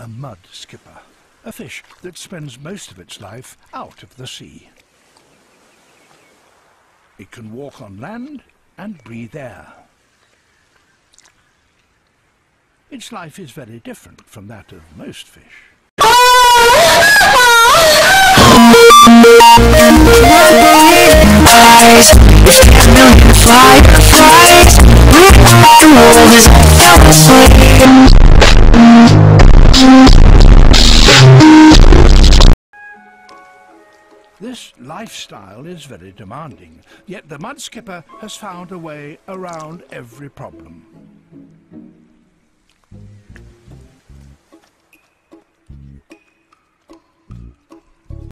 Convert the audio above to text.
a mud skipper, a fish that spends most of its life out of the sea. It can walk on land and breathe air. Its life is very different from that of most fish. This lifestyle is very demanding, yet the mud skipper has found a way around every problem.